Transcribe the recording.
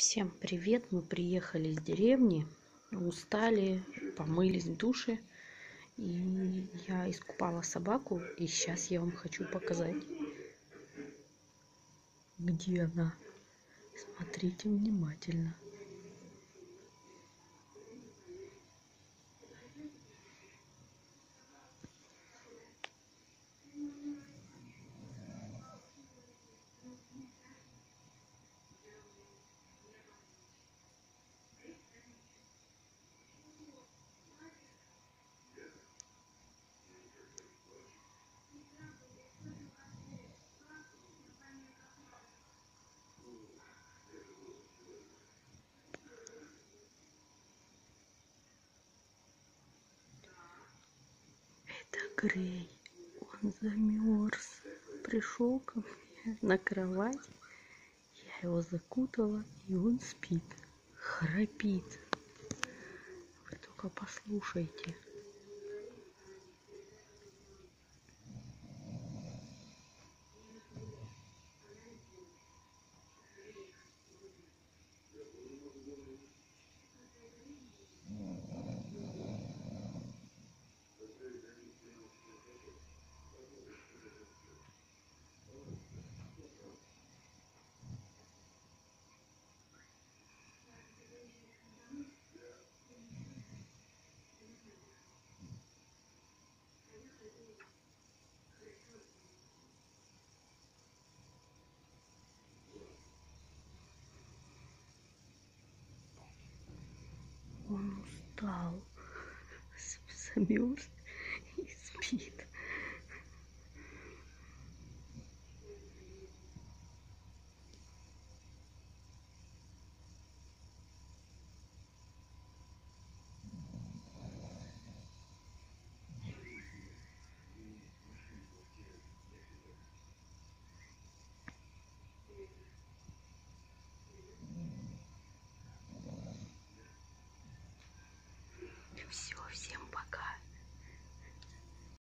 Всем привет! Мы приехали из деревни, устали, помылись в душе. И я искупала собаку, и сейчас я вам хочу показать, где она. Смотрите внимательно. Грей. Он замерз. Пришел ко мне на кровать. Я его закутала, и он спит. Храпит. Вы только послушайте. Он устал, замерз и спит. все, всем пока.